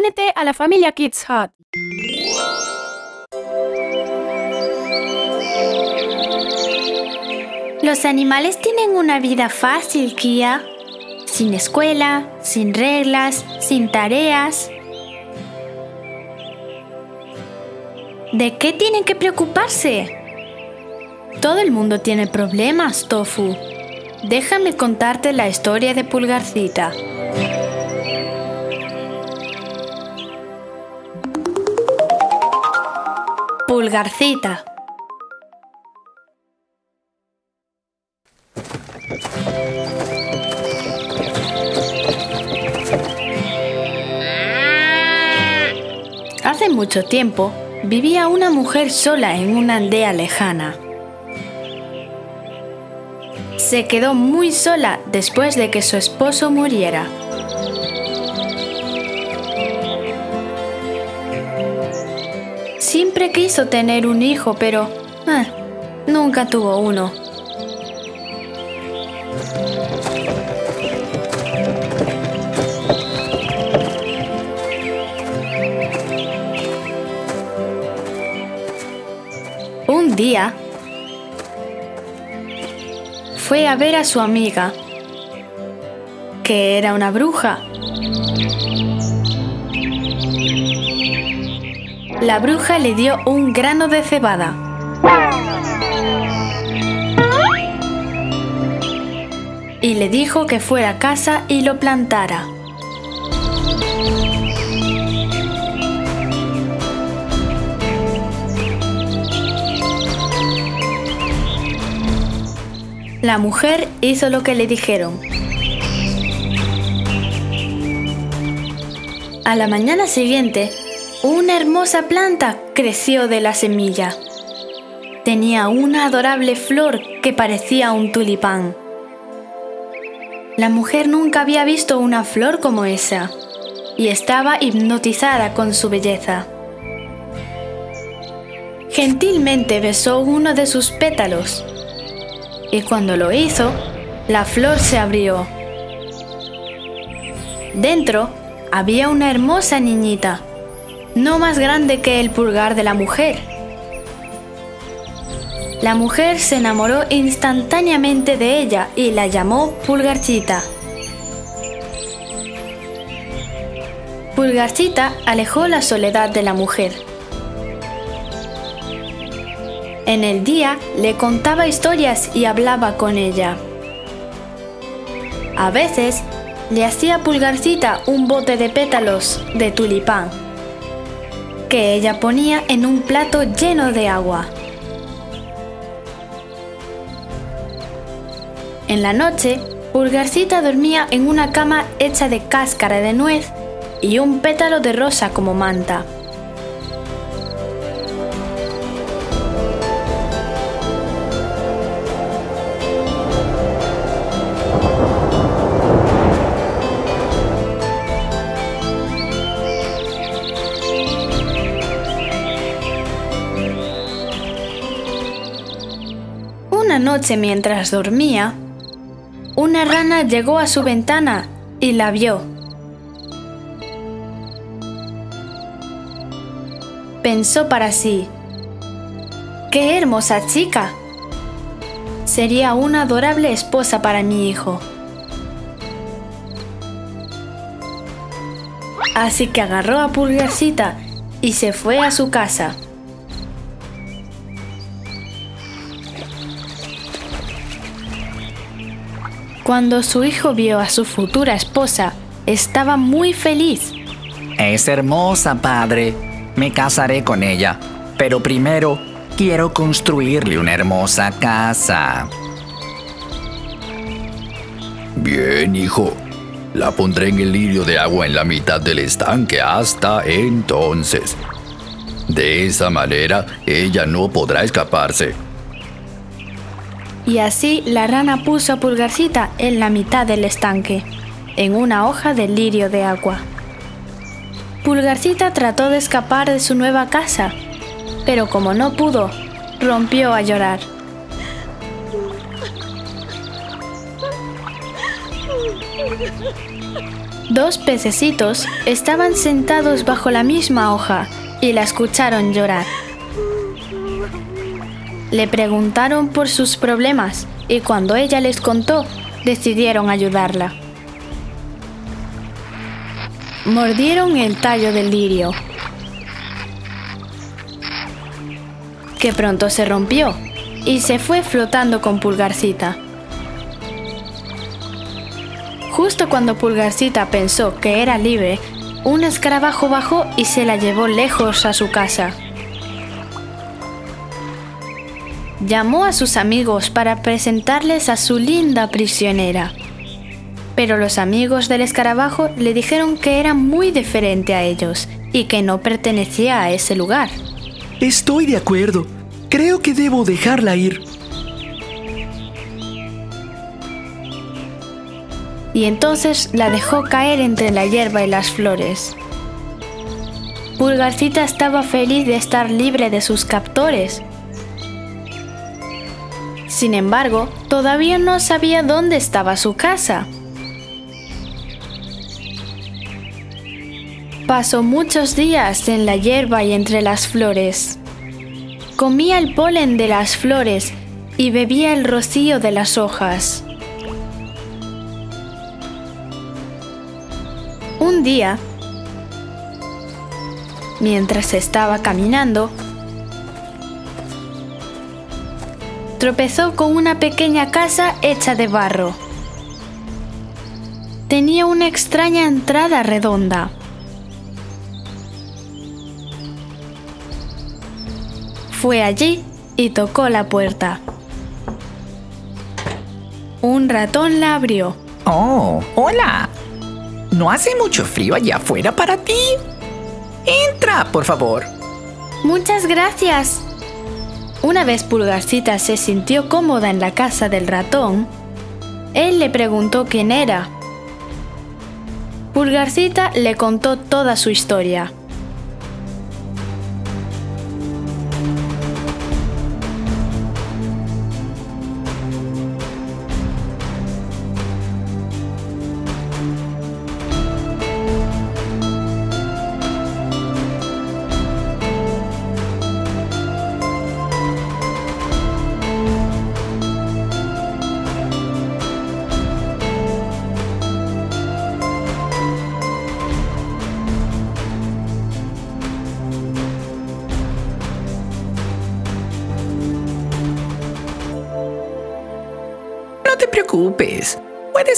únete a la familia Kids Hut. Los animales tienen una vida fácil, Kia. Sin escuela, sin reglas, sin tareas. ¿De qué tienen que preocuparse? Todo el mundo tiene problemas, Tofu. Déjame contarte la historia de Pulgarcita. Pulgarcita. Hace mucho tiempo vivía una mujer sola en una aldea lejana. Se quedó muy sola después de que su esposo muriera. Siempre quiso tener un hijo, pero eh, nunca tuvo uno. Un día fue a ver a su amiga, que era una bruja. La bruja le dio un grano de cebada. Y le dijo que fuera a casa y lo plantara. La mujer hizo lo que le dijeron. A la mañana siguiente, una hermosa planta creció de la semilla. Tenía una adorable flor que parecía un tulipán. La mujer nunca había visto una flor como esa y estaba hipnotizada con su belleza. Gentilmente besó uno de sus pétalos y cuando lo hizo, la flor se abrió. Dentro había una hermosa niñita, no más grande que el pulgar de la mujer. La mujer se enamoró instantáneamente de ella y la llamó Pulgarcita. Pulgarcita alejó la soledad de la mujer. En el día le contaba historias y hablaba con ella. A veces le hacía Pulgarcita un bote de pétalos de tulipán que ella ponía en un plato lleno de agua. En la noche, Pulgarcita dormía en una cama hecha de cáscara de nuez y un pétalo de rosa como manta. Noche mientras dormía, una rana llegó a su ventana y la vio. Pensó para sí, ¡qué hermosa chica! Sería una adorable esposa para mi hijo. Así que agarró a Pulgarcita y se fue a su casa. Cuando su hijo vio a su futura esposa, estaba muy feliz. Es hermosa, padre. Me casaré con ella. Pero primero quiero construirle una hermosa casa. Bien, hijo. La pondré en el lirio de agua en la mitad del estanque hasta entonces. De esa manera, ella no podrá escaparse. Y así la rana puso a Pulgarcita en la mitad del estanque, en una hoja de lirio de agua. Pulgarcita trató de escapar de su nueva casa, pero como no pudo, rompió a llorar. Dos pececitos estaban sentados bajo la misma hoja y la escucharon llorar. Le preguntaron por sus problemas y cuando ella les contó, decidieron ayudarla. Mordieron el tallo del lirio, que pronto se rompió y se fue flotando con Pulgarcita. Justo cuando Pulgarcita pensó que era libre, un escarabajo bajó y se la llevó lejos a su casa. Llamó a sus amigos para presentarles a su linda prisionera. Pero los amigos del escarabajo le dijeron que era muy diferente a ellos y que no pertenecía a ese lugar. Estoy de acuerdo. Creo que debo dejarla ir. Y entonces la dejó caer entre la hierba y las flores. Pulgarcita estaba feliz de estar libre de sus captores. Sin embargo, todavía no sabía dónde estaba su casa. Pasó muchos días en la hierba y entre las flores. Comía el polen de las flores y bebía el rocío de las hojas. Un día, mientras estaba caminando, tropezó con una pequeña casa hecha de barro. Tenía una extraña entrada redonda. Fue allí y tocó la puerta. Un ratón la abrió. Oh, hola. ¿No hace mucho frío allá afuera para ti? Entra, por favor. Muchas gracias. Una vez Pulgarcita se sintió cómoda en la casa del ratón, él le preguntó quién era. Pulgarcita le contó toda su historia.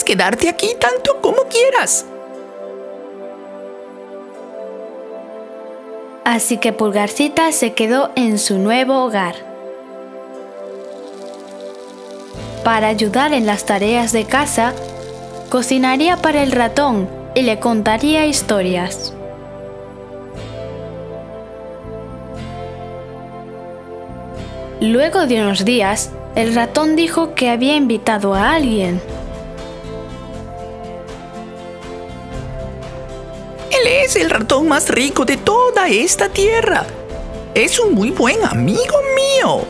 Quedarte aquí tanto como quieras. Así que Pulgarcita se quedó en su nuevo hogar. Para ayudar en las tareas de casa, cocinaría para el ratón y le contaría historias. Luego de unos días, el ratón dijo que había invitado a alguien. Él es el ratón más rico de toda esta tierra. Es un muy buen amigo mío.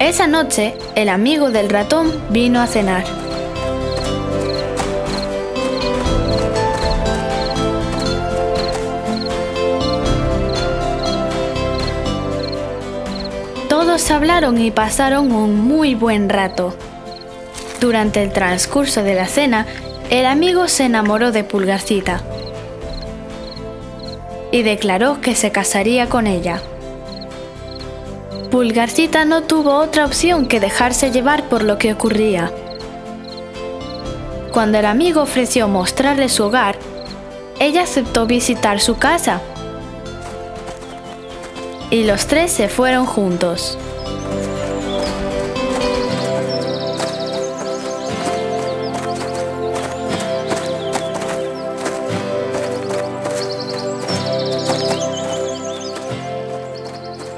Esa noche, el amigo del ratón vino a cenar. Todos hablaron y pasaron un muy buen rato. Durante el transcurso de la cena, el amigo se enamoró de Pulgarcita y declaró que se casaría con ella. Pulgarcita no tuvo otra opción que dejarse llevar por lo que ocurría. Cuando el amigo ofreció mostrarle su hogar, ella aceptó visitar su casa. Y los tres se fueron juntos.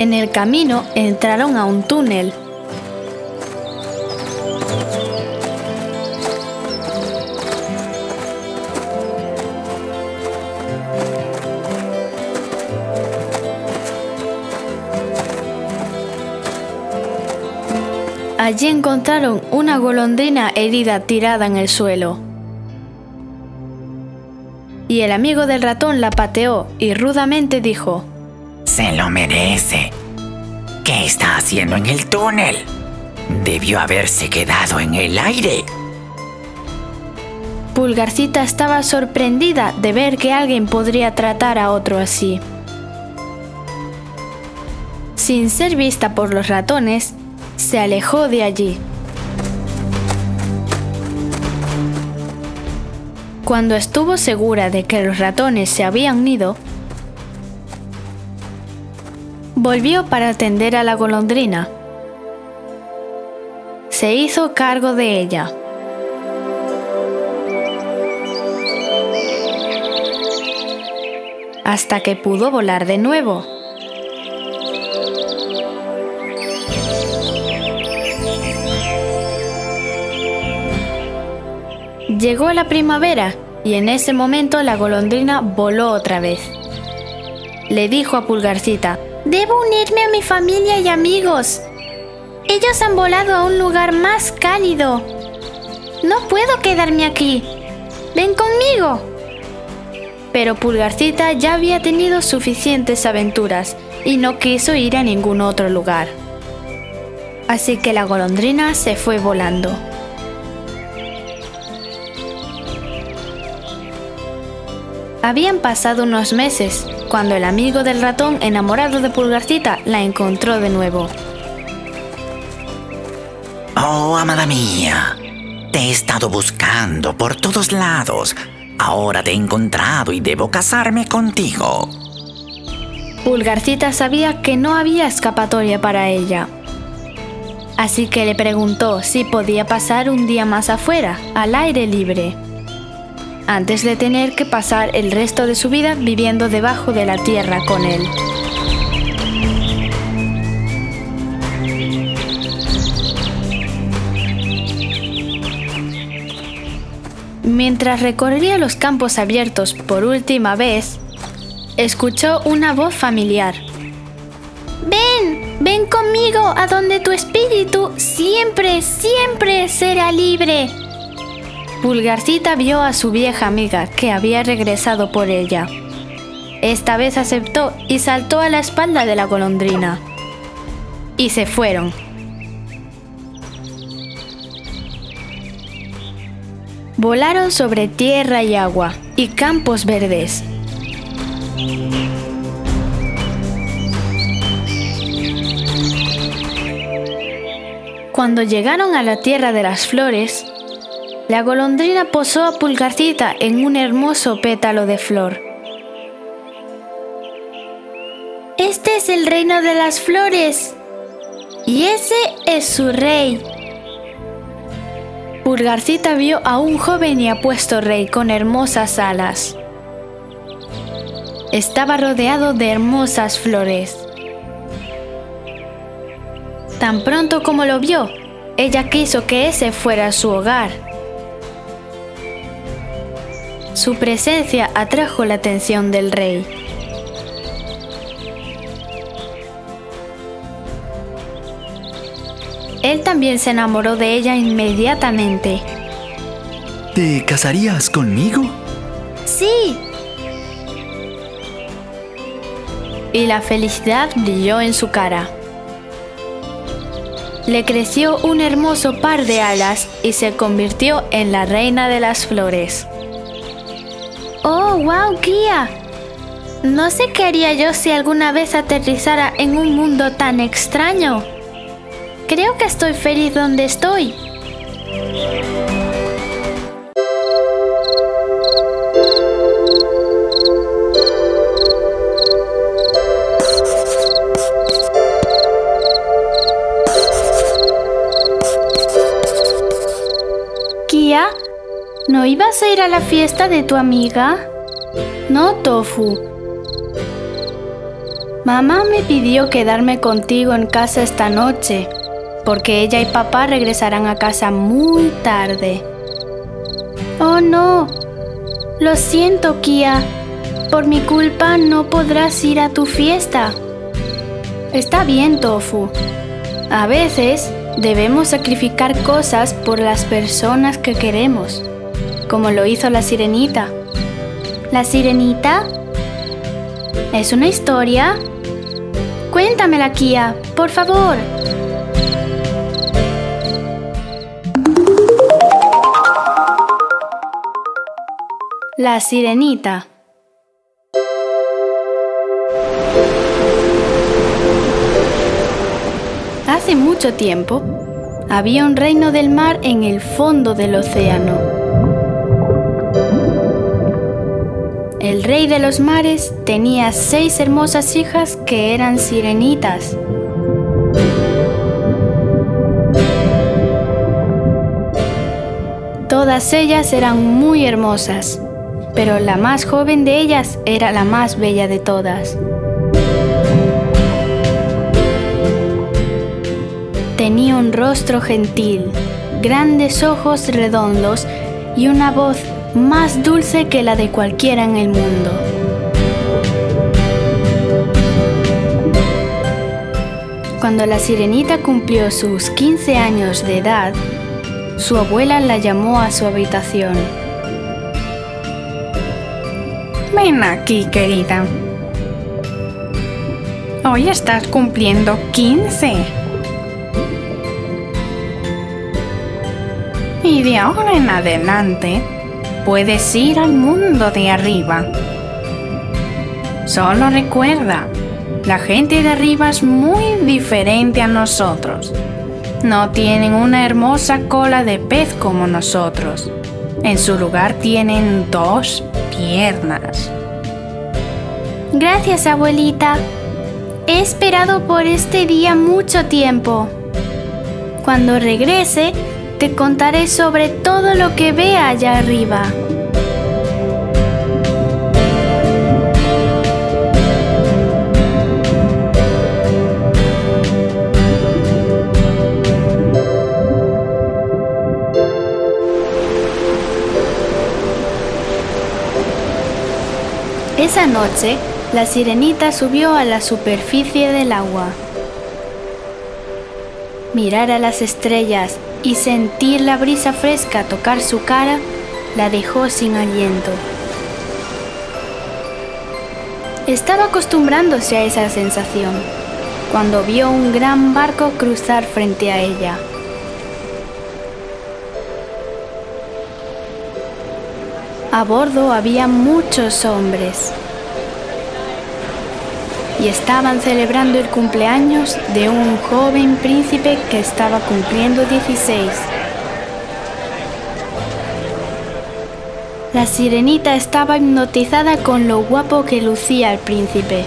En el camino entraron a un túnel. Allí encontraron una golondrina herida tirada en el suelo. Y el amigo del ratón la pateó y rudamente dijo, Se lo merece. ¿Qué está haciendo en el túnel? Debió haberse quedado en el aire. Pulgarcita estaba sorprendida de ver que alguien podría tratar a otro así. Sin ser vista por los ratones, se alejó de allí. Cuando estuvo segura de que los ratones se habían ido, volvió para atender a la golondrina. Se hizo cargo de ella. Hasta que pudo volar de nuevo. Llegó la primavera y en ese momento la golondrina voló otra vez. Le dijo a Pulgarcita, Debo unirme a mi familia y amigos. Ellos han volado a un lugar más cálido. No puedo quedarme aquí. Ven conmigo. Pero Pulgarcita ya había tenido suficientes aventuras y no quiso ir a ningún otro lugar. Así que la golondrina se fue volando. Habían pasado unos meses cuando el amigo del ratón enamorado de Pulgarcita la encontró de nuevo. Oh, amada mía, te he estado buscando por todos lados. Ahora te he encontrado y debo casarme contigo. Pulgarcita sabía que no había escapatoria para ella. Así que le preguntó si podía pasar un día más afuera, al aire libre antes de tener que pasar el resto de su vida viviendo debajo de la tierra con él. Mientras recorría los campos abiertos por última vez, escuchó una voz familiar. Ven, ven conmigo a donde tu espíritu siempre, siempre será libre. Pulgarcita vio a su vieja amiga que había regresado por ella. Esta vez aceptó y saltó a la espalda de la golondrina. Y se fueron. Volaron sobre tierra y agua y campos verdes. Cuando llegaron a la tierra de las flores, la golondrina posó a Pulgarcita en un hermoso pétalo de flor. Este es el reino de las flores. Y ese es su rey. Pulgarcita vio a un joven y apuesto rey con hermosas alas. Estaba rodeado de hermosas flores. Tan pronto como lo vio, ella quiso que ese fuera su hogar. Su presencia atrajo la atención del rey. Él también se enamoró de ella inmediatamente. ¿Te casarías conmigo? Sí. Y la felicidad brilló en su cara. Le creció un hermoso par de alas y se convirtió en la reina de las flores. ¡Oh, wow, Kia! No sé qué haría yo si alguna vez aterrizara en un mundo tan extraño. Creo que estoy feliz donde estoy. Ibas a ir a la fiesta de tu amiga? No, Tofu. Mamá me pidió quedarme contigo en casa esta noche, porque ella y papá regresarán a casa muy tarde. Oh, no. Lo siento, Kia. Por mi culpa no podrás ir a tu fiesta. Está bien, Tofu. A veces Debemos sacrificar cosas por las personas que queremos, como lo hizo la sirenita. ¿La sirenita? ¿Es una historia? Cuéntamela, Kia, por favor. La sirenita. Hace mucho tiempo, había un reino del mar en el fondo del océano. El rey de los mares tenía seis hermosas hijas que eran sirenitas. Todas ellas eran muy hermosas, pero la más joven de ellas era la más bella de todas. Tenía un rostro gentil, grandes ojos redondos y una voz más dulce que la de cualquiera en el mundo. Cuando la sirenita cumplió sus 15 años de edad, su abuela la llamó a su habitación. Ven aquí, querida. Hoy estás cumpliendo 15. Y de ahora en adelante puedes ir al mundo de arriba. Solo recuerda, la gente de arriba es muy diferente a nosotros. No tienen una hermosa cola de pez como nosotros. En su lugar tienen dos piernas. Gracias, abuelita. He esperado por este día mucho tiempo. Cuando regrese, te contaré sobre todo lo que vea allá arriba. Esa noche, la sirenita subió a la superficie del agua. Mirar a las estrellas y sentir la brisa fresca tocar su cara la dejó sin aliento. Estaba acostumbrándose a esa sensación cuando vio un gran barco cruzar frente a ella. A bordo había muchos hombres y estaban celebrando el cumpleaños de un joven príncipe que estaba cumpliendo 16. La sirenita estaba hipnotizada con lo guapo que lucía el príncipe.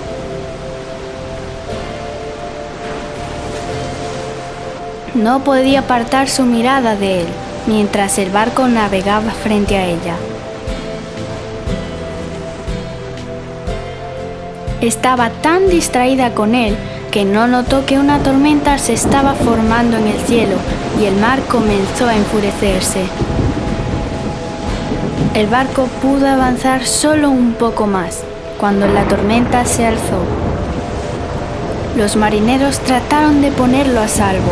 No podía apartar su mirada de él mientras el barco navegaba frente a ella. Estaba tan distraída con él que no notó que una tormenta se estaba formando en el cielo y el mar comenzó a enfurecerse. El barco pudo avanzar solo un poco más cuando la tormenta se alzó. Los marineros trataron de ponerlo a salvo,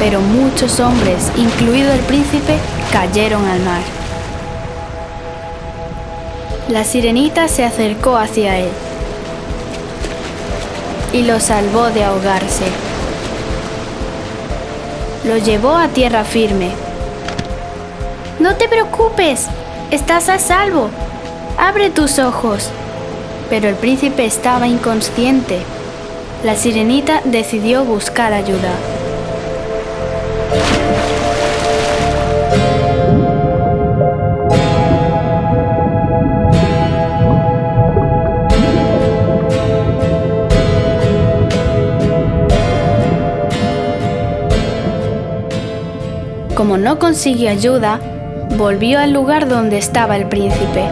pero muchos hombres, incluido el príncipe, cayeron al mar. La sirenita se acercó hacia él y lo salvó de ahogarse. Lo llevó a tierra firme. No te preocupes, estás a salvo. Abre tus ojos. Pero el príncipe estaba inconsciente. La sirenita decidió buscar ayuda. No consiguió ayuda, volvió al lugar donde estaba el príncipe.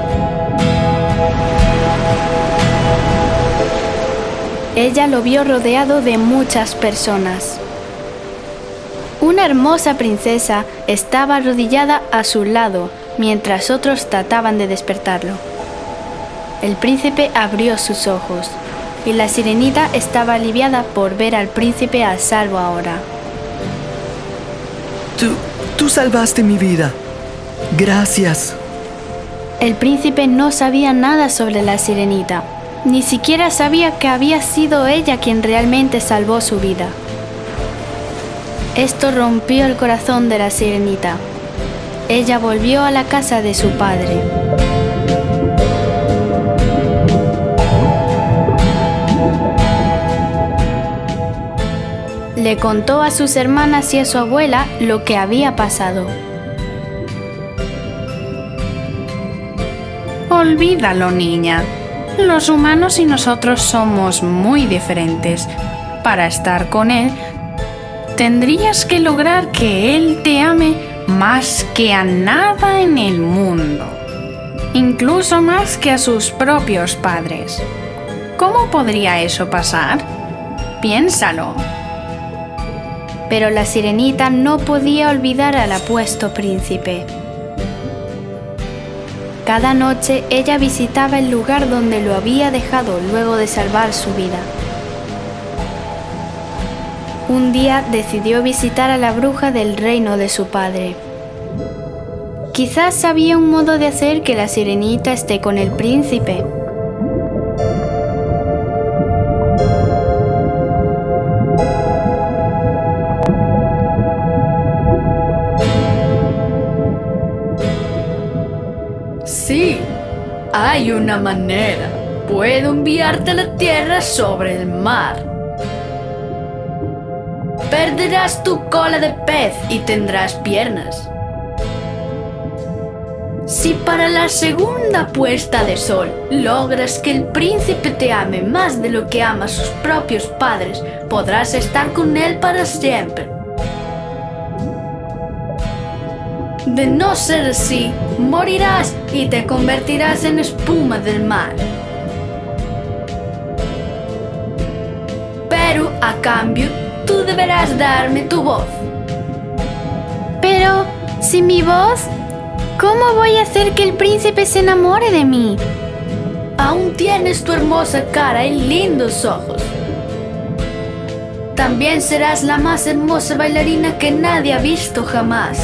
Ella lo vio rodeado de muchas personas. Una hermosa princesa estaba arrodillada a su lado mientras otros trataban de despertarlo. El príncipe abrió sus ojos y la sirenita estaba aliviada por ver al príncipe a salvo ahora. Tú salvaste mi vida. Gracias. El príncipe no sabía nada sobre la sirenita, ni siquiera sabía que había sido ella quien realmente salvó su vida. Esto rompió el corazón de la sirenita. Ella volvió a la casa de su padre. Le contó a sus hermanas y a su abuela lo que había pasado. Olvídalo, niña. Los humanos y nosotros somos muy diferentes. Para estar con él, tendrías que lograr que él te ame más que a nada en el mundo. Incluso más que a sus propios padres. ¿Cómo podría eso pasar? Piénsalo. Pero la sirenita no podía olvidar al apuesto príncipe. Cada noche ella visitaba el lugar donde lo había dejado luego de salvar su vida. Un día decidió visitar a la bruja del reino de su padre. Quizás había un modo de hacer que la sirenita esté con el príncipe. Hay una manera. Puedo enviarte a la tierra sobre el mar. Perderás tu cola de pez y tendrás piernas. Si para la segunda puesta de sol logras que el príncipe te ame más de lo que ama a sus propios padres, podrás estar con él para siempre. De no ser así, morirás y te convertirás en espuma del mar. Pero a cambio, tú deberás darme tu voz. Pero, si mi voz, ¿cómo voy a hacer que el príncipe se enamore de mí? Aún tienes tu hermosa cara y lindos ojos. También serás la más hermosa bailarina que nadie ha visto jamás.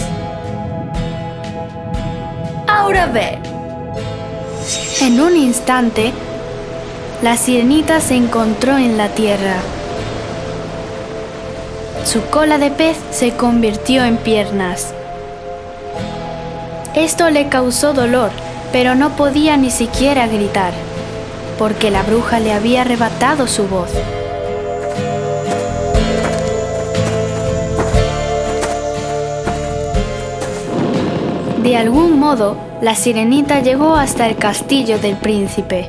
En un instante, la sirenita se encontró en la tierra. Su cola de pez se convirtió en piernas. Esto le causó dolor, pero no podía ni siquiera gritar, porque la bruja le había arrebatado su voz. De algún modo, la sirenita llegó hasta el castillo del príncipe.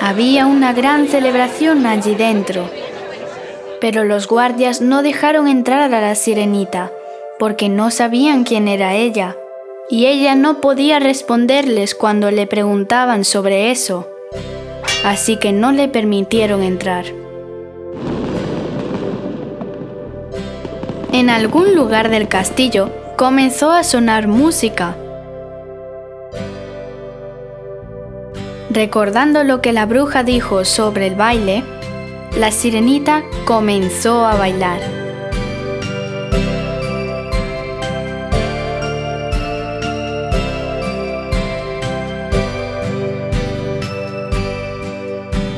Había una gran celebración allí dentro, pero los guardias no dejaron entrar a la sirenita porque no sabían quién era ella, y ella no podía responderles cuando le preguntaban sobre eso, así que no le permitieron entrar. En algún lugar del castillo comenzó a sonar música. Recordando lo que la bruja dijo sobre el baile, la sirenita comenzó a bailar.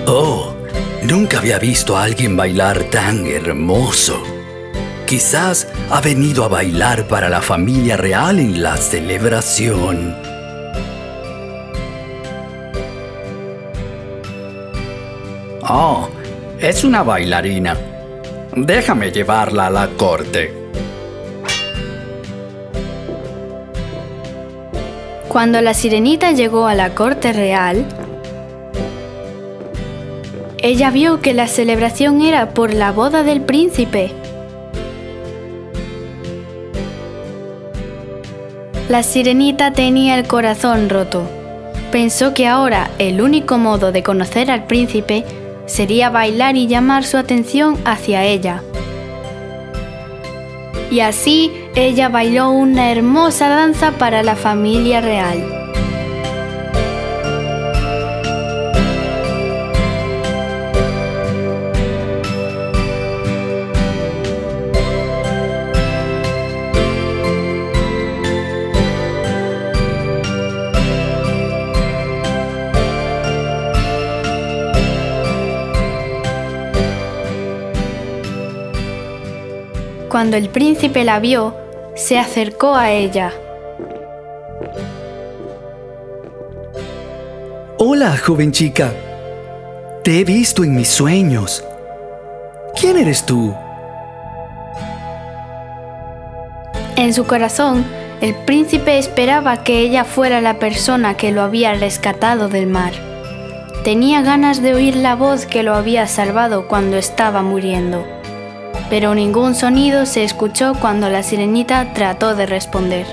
Oh, nunca había visto a alguien bailar tan hermoso. Quizás ha venido a bailar para la familia real en la celebración. Oh, es una bailarina. Déjame llevarla a la corte. Cuando la sirenita llegó a la corte real, ella vio que la celebración era por la boda del príncipe. La sirenita tenía el corazón roto. Pensó que ahora el único modo de conocer al príncipe sería bailar y llamar su atención hacia ella. Y así ella bailó una hermosa danza para la familia real. Cuando el príncipe la vio, se acercó a ella. Hola, joven chica. Te he visto en mis sueños. ¿Quién eres tú? En su corazón, el príncipe esperaba que ella fuera la persona que lo había rescatado del mar. Tenía ganas de oír la voz que lo había salvado cuando estaba muriendo. Pero ningún sonido se escuchó cuando la sirenita trató de responder.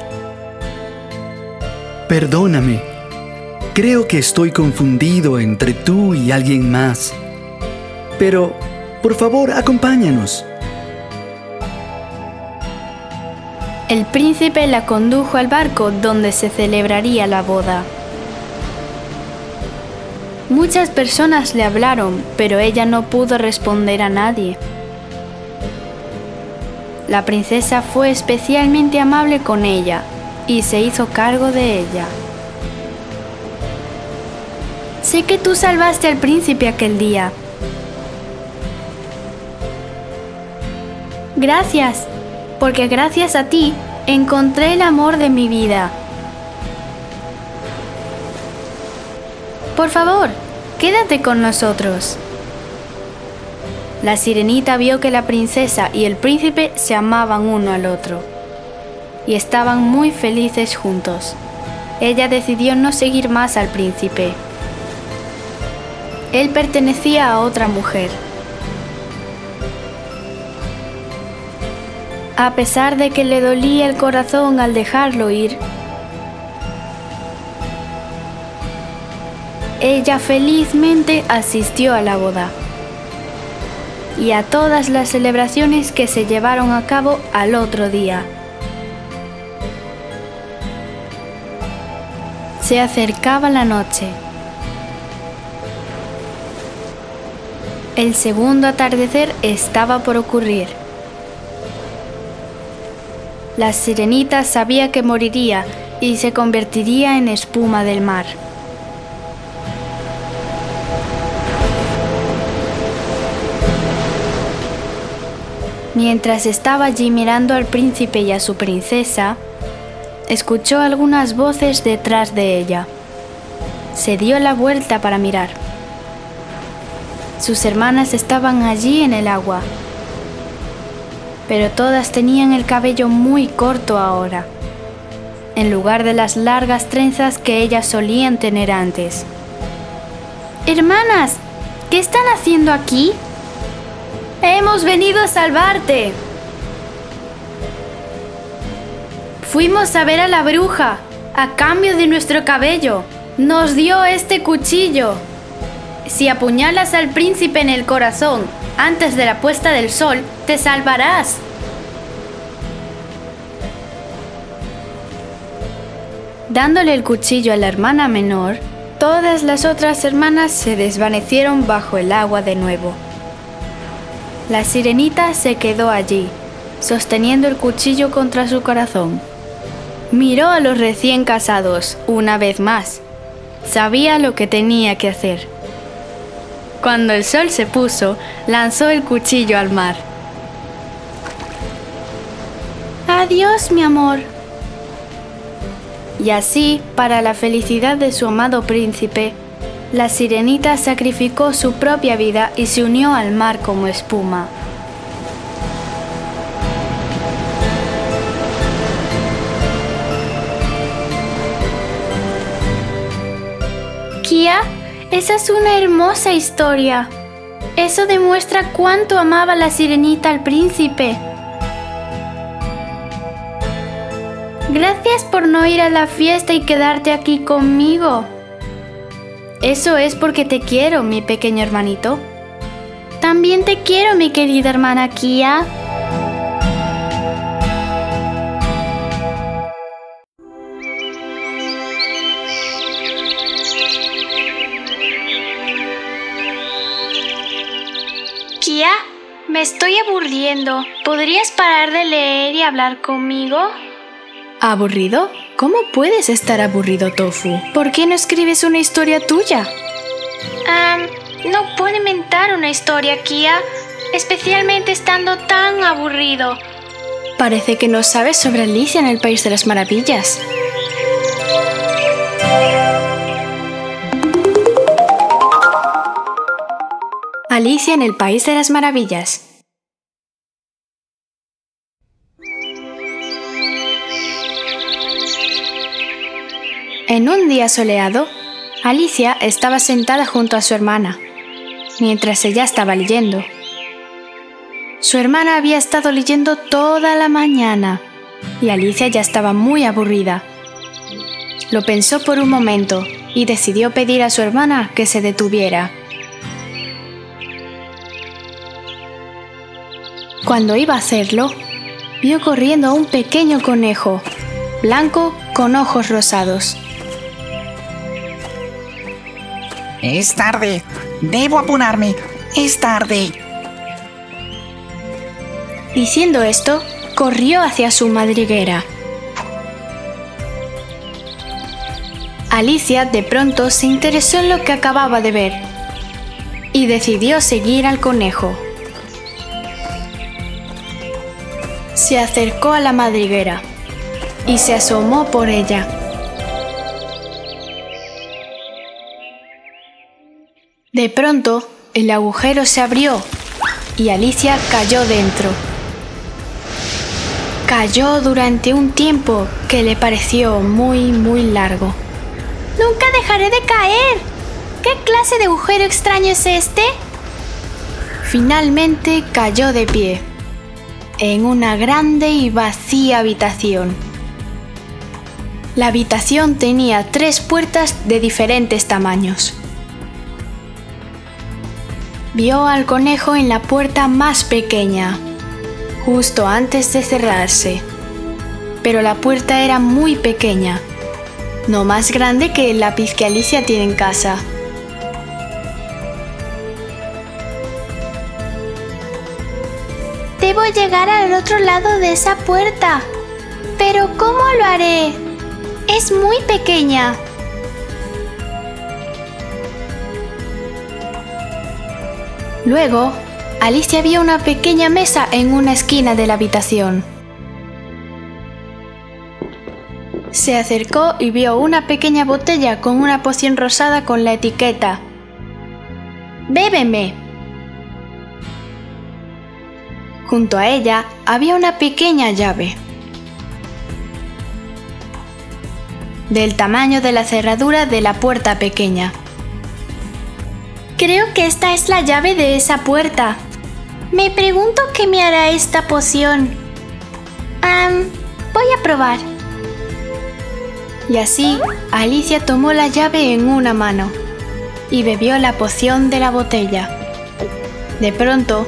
Perdóname. Creo que estoy confundido entre tú y alguien más. Pero, por favor, acompáñanos. El príncipe la condujo al barco donde se celebraría la boda. Muchas personas le hablaron, pero ella no pudo responder a nadie. La princesa fue especialmente amable con ella y se hizo cargo de ella. Sé que tú salvaste al príncipe aquel día. Gracias, porque gracias a ti encontré el amor de mi vida. Por favor, quédate con nosotros. La sirenita vio que la princesa y el príncipe se amaban uno al otro y estaban muy felices juntos. Ella decidió no seguir más al príncipe. Él pertenecía a otra mujer. A pesar de que le dolía el corazón al dejarlo ir, ella felizmente asistió a la boda y a todas las celebraciones que se llevaron a cabo al otro día. Se acercaba la noche. El segundo atardecer estaba por ocurrir. La sirenita sabía que moriría y se convertiría en espuma del mar. Mientras estaba allí mirando al príncipe y a su princesa, escuchó algunas voces detrás de ella. Se dio la vuelta para mirar. Sus hermanas estaban allí en el agua, pero todas tenían el cabello muy corto ahora, en lugar de las largas trenzas que ellas solían tener antes. Hermanas, ¿qué están haciendo aquí? Hemos venido a salvarte. Fuimos a ver a la bruja a cambio de nuestro cabello. Nos dio este cuchillo. Si apuñalas al príncipe en el corazón antes de la puesta del sol, te salvarás. Dándole el cuchillo a la hermana menor, todas las otras hermanas se desvanecieron bajo el agua de nuevo. La sirenita se quedó allí, sosteniendo el cuchillo contra su corazón. Miró a los recién casados una vez más. Sabía lo que tenía que hacer. Cuando el sol se puso, lanzó el cuchillo al mar. Adiós, mi amor. Y así, para la felicidad de su amado príncipe, la sirenita sacrificó su propia vida y se unió al mar como espuma. Kia, esa es una hermosa historia. Eso demuestra cuánto amaba la sirenita al príncipe. Gracias por no ir a la fiesta y quedarte aquí conmigo. Eso es porque te quiero, mi pequeño hermanito. También te quiero, mi querida hermana Kia. Kia, me estoy aburriendo. ¿Podrías parar de leer y hablar conmigo? ¿Aburrido? ¿Cómo puedes estar aburrido, Tofu? ¿Por qué no escribes una historia tuya? no puedo inventar una historia, Kia, especialmente estando tan aburrido. Parece que no sabes sobre Alicia en el País de las Maravillas. Alicia en el País de las Maravillas. En un día soleado, Alicia estaba sentada junto a su hermana, mientras ella estaba leyendo. Su hermana había estado leyendo toda la mañana y Alicia ya estaba muy aburrida. Lo pensó por un momento y decidió pedir a su hermana que se detuviera. Cuando iba a hacerlo, vio corriendo a un pequeño conejo, blanco con ojos rosados. Es tarde. Debo apurarme. Es tarde. Diciendo esto, corrió hacia su madriguera. Alicia de pronto se interesó en lo que acababa de ver y decidió seguir al conejo. Se acercó a la madriguera y se asomó por ella. De pronto, el agujero se abrió y Alicia cayó dentro. Cayó durante un tiempo que le pareció muy, muy largo. Nunca dejaré de caer. ¿Qué clase de agujero extraño es este? Finalmente cayó de pie, en una grande y vacía habitación. La habitación tenía tres puertas de diferentes tamaños vio al conejo en la puerta más pequeña, justo antes de cerrarse. Pero la puerta era muy pequeña, no más grande que el lápiz que Alicia tiene en casa. Debo llegar al otro lado de esa puerta. Pero ¿cómo lo haré? Es muy pequeña. Luego, Alicia vio una pequeña mesa en una esquina de la habitación. Se acercó y vio una pequeña botella con una poción rosada con la etiqueta Bébeme. Junto a ella había una pequeña llave. Del tamaño de la cerradura de la puerta pequeña. Creo que esta es la llave de esa puerta. Me pregunto qué me hará esta poción. voy a probar. Y así, Alicia tomó la llave en una mano y bebió la poción de la botella. De pronto,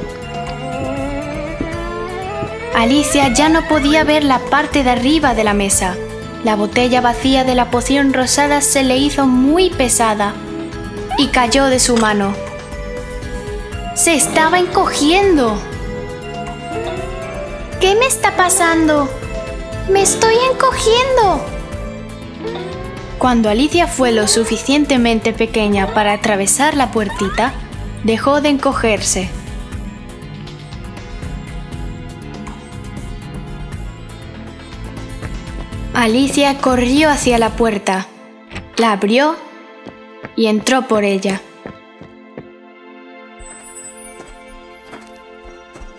Alicia ya no podía ver la parte de arriba de la mesa. La botella vacía de la poción rosada se le hizo muy pesada y cayó de su mano. Se estaba encogiendo. ¿Qué me está pasando? Me estoy encogiendo. Cuando Alicia fue lo suficientemente pequeña para atravesar la puertita, dejó de encogerse. Alicia corrió hacia la puerta, la abrió y entró por ella.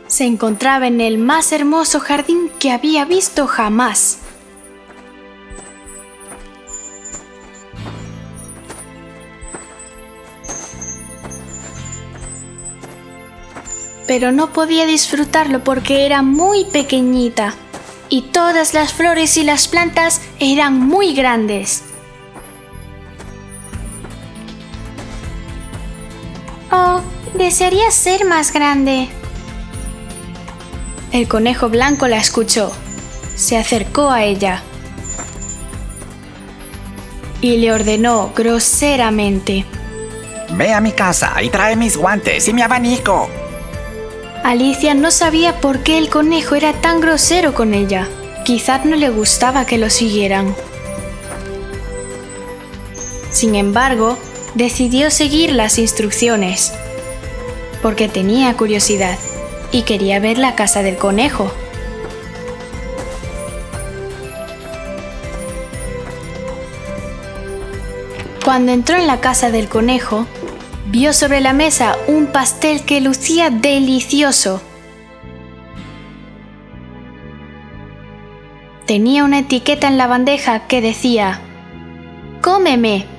Se encontraba en el más hermoso jardín que había visto jamás. Pero no podía disfrutarlo porque era muy pequeñita y todas las flores y las plantas eran muy grandes. Oh, desearía ser más grande. El conejo blanco la escuchó. Se acercó a ella y le ordenó groseramente. Ve a mi casa y trae mis guantes y mi abanico. Alicia no sabía por qué el conejo era tan grosero con ella. Quizás no le gustaba que lo siguieran. Sin embargo, decidió seguir las instrucciones, porque tenía curiosidad y quería ver la casa del conejo. Cuando entró en la casa del conejo, vio sobre la mesa un pastel que lucía delicioso. Tenía una etiqueta en la bandeja que decía, Cómeme.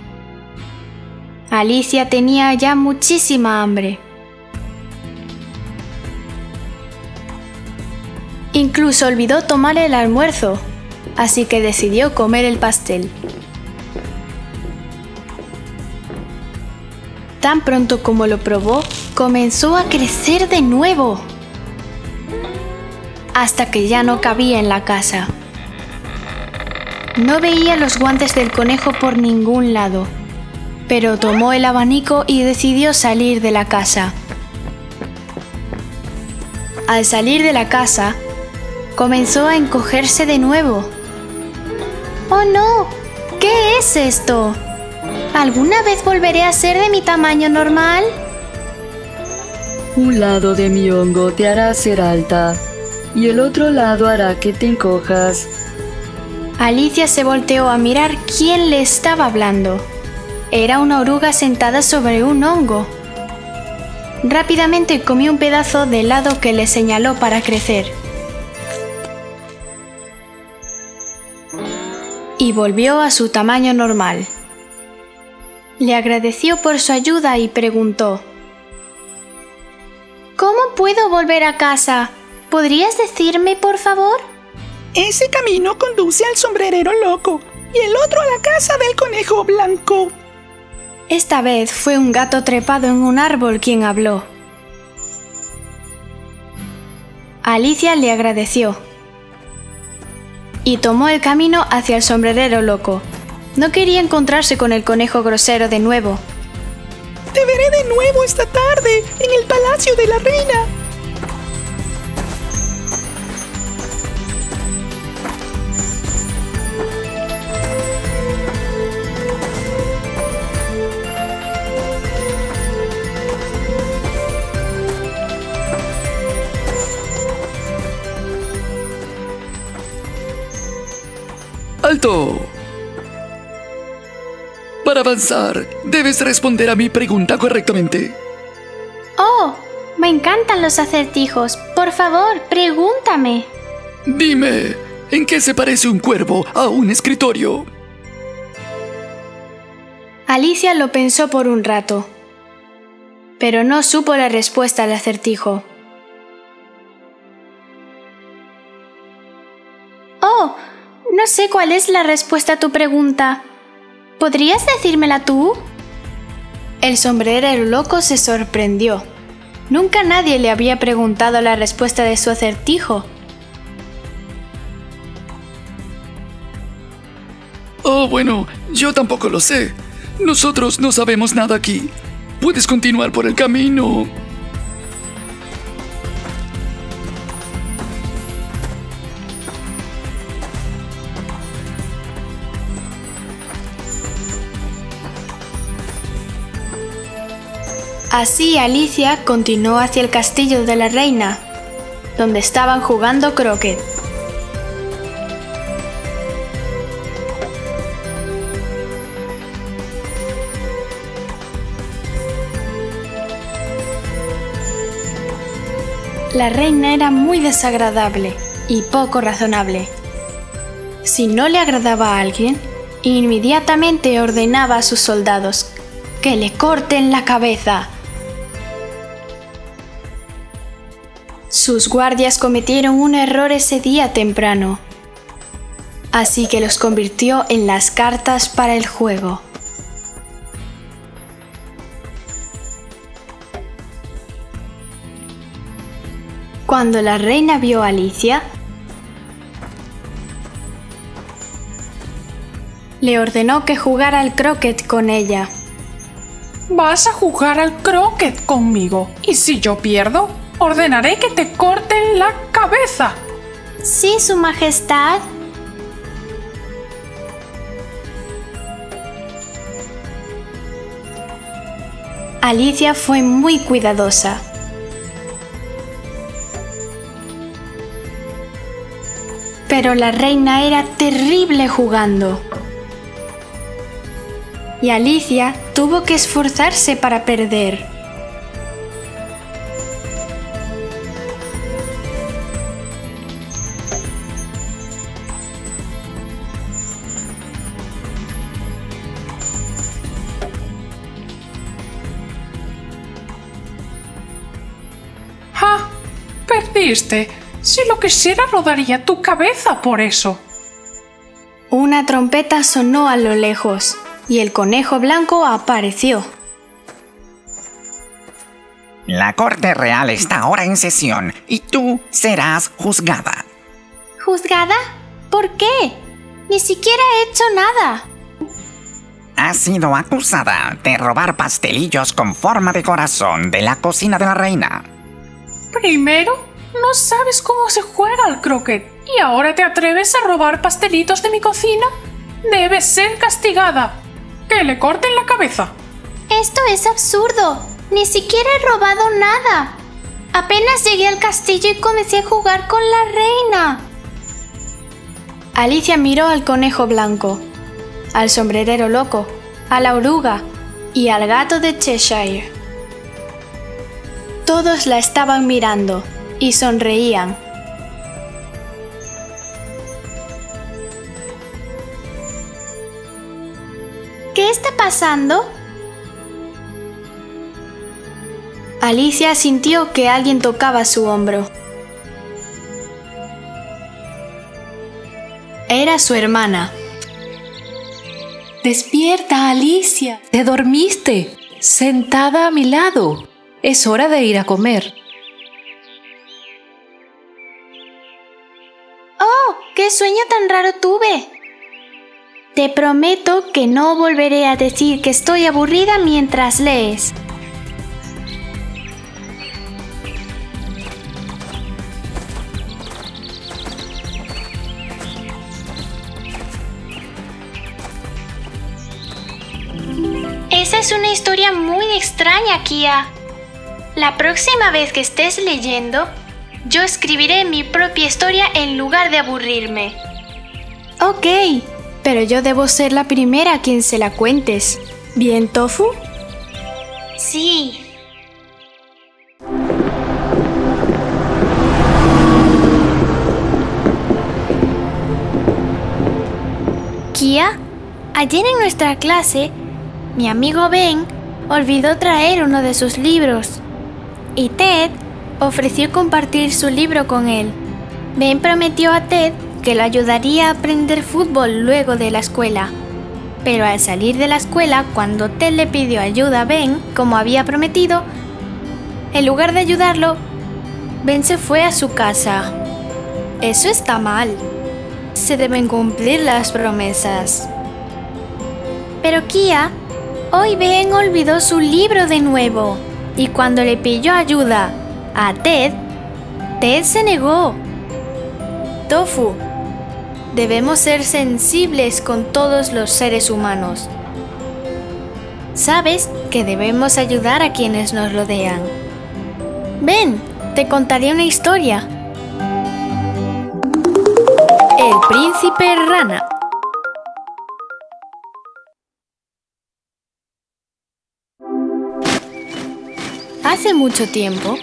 Alicia tenía ya muchísima hambre. Incluso olvidó tomar el almuerzo, así que decidió comer el pastel. Tan pronto como lo probó, comenzó a crecer de nuevo, hasta que ya no cabía en la casa. No veía los guantes del conejo por ningún lado, pero tomó el abanico y decidió salir de la casa. Al salir de la casa, comenzó a encogerse de nuevo. ¡Oh no! ¿Qué es esto? ¿Alguna vez volveré a ser de mi tamaño normal? Un lado de mi hongo te hará ser alta y el otro lado hará que te encojas. Alicia se volteó a mirar quién le estaba hablando. Era una oruga sentada sobre un hongo. Rápidamente comió un pedazo del lado que le señaló para crecer. Y volvió a su tamaño normal. Le agradeció por su ayuda y preguntó, ¿Cómo puedo volver a casa? ¿Podrías decirme, por favor? Ese camino conduce al sombrerero loco y el otro a la casa del conejo blanco. Esta vez fue un gato trepado en un árbol quien habló. Alicia le agradeció y tomó el camino hacia el sombrerero loco. No quería encontrarse con el conejo grosero de nuevo. Te veré de nuevo esta tarde en el palacio de la reina. ¡Alto! Para avanzar, debes responder a mi pregunta correctamente. Oh, me encantan los acertijos. Por favor, pregúntame. Dime, ¿en qué se parece un cuervo a un escritorio? Alicia lo pensó por un rato, pero no supo la respuesta al acertijo. No sé cuál es la respuesta a tu pregunta. ¿Podrías decírmela tú? El sombrerero loco se sorprendió. Nunca nadie le había preguntado la respuesta de su acertijo. Oh, bueno, yo tampoco lo sé. Nosotros no sabemos nada aquí. Puedes continuar por el camino. Así Alicia continuó hacia el castillo de la reina, donde estaban jugando croquet. La reina era muy desagradable y poco razonable. Si no le agradaba a alguien, inmediatamente ordenaba a sus soldados que le corten la cabeza. Sus guardias cometieron un error ese día temprano, así que los convirtió en las cartas para el juego. Cuando la reina vio a Alicia, le ordenó que jugara al croquet con ella. Vas a jugar al croquet conmigo y si yo pierdo, ordenaré que te corten la cabeza. Sí, Su Majestad. Alicia fue muy cuidadosa. Pero la reina era terrible jugando. y Alicia tuvo que esforzarse para perder. Si lo quisiera rodaría tu cabeza por eso. Una trompeta sonó a lo lejos y el conejo blanco apareció. La corte real está ahora en sesión y tú serás juzgada. ¿Juzgada? ¿Por qué? Ni siquiera he hecho nada. Has sido acusada de robar pastelillos con forma de corazón de la cocina de la reina. Primero, no sabes cómo se juega al croquet y ahora te atreves a robar pastelitos de mi cocina. Debes ser castigada. Que le corten la cabeza. Esto es absurdo. Ni siquiera he robado nada. Apenas llegué al castillo y comencé a jugar con la reina. Alicia miró al conejo blanco, al sombrerero loco, a la oruga y al gato de Cheshire. Todos la estaban mirando y sonreían. ¿Qué está pasando? Alicia sintió que alguien tocaba su hombro. Era su hermana. Despierta, Alicia. Te dormiste. Sentada a mi lado. Es hora de ir a comer. ¡Qué sueño tan raro tuve! Te prometo que no volveré a decir que estoy aburrida mientras lees. Esa es una historia muy extraña, Kia. La próxima vez que estés leyendo, yo escribiré mi propia historia en lugar de aburrirme. Ok, pero yo debo ser la primera a quien se la cuentes. ¿Bien, Tofu? Sí. Kia, ayer en nuestra clase, mi amigo Ben olvidó traer uno de sus libros y Ted ofreció compartir su libro con él. Ben prometió a Ted que lo ayudaría a aprender fútbol luego de la escuela. Pero al salir de la escuela, cuando Ted le pidió ayuda a Ben, como había prometido, en lugar de ayudarlo, Ben se fue a su casa. Eso está mal. Se deben cumplir las promesas. Pero Kia, hoy Ben olvidó su libro de nuevo. Y cuando le pidió ayuda a Ted, Ted se negó. Tofu, debemos ser sensibles con todos los seres humanos. Sabes que debemos ayudar a quienes nos rodean. Ven, te contaré una historia. El príncipe rana. Hace mucho tiempo